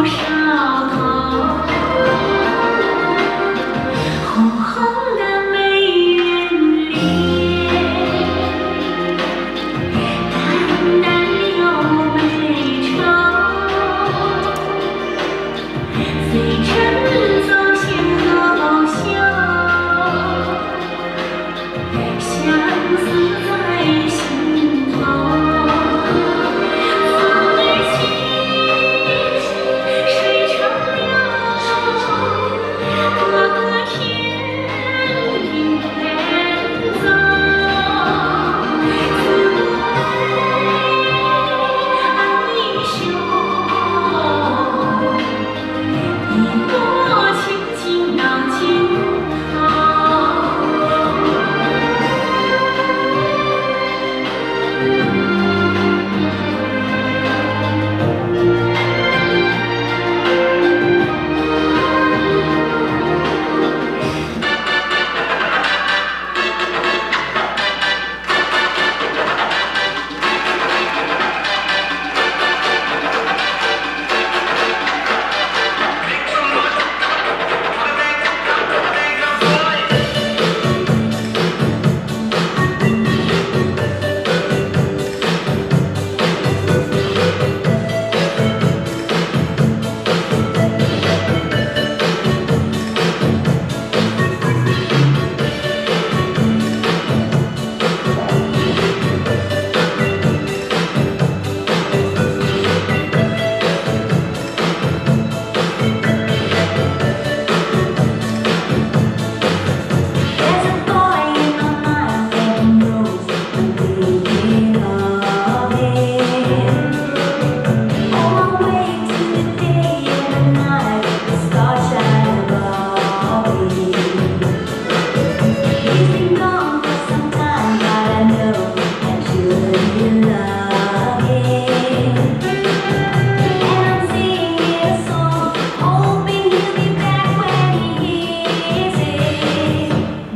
emotion.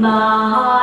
My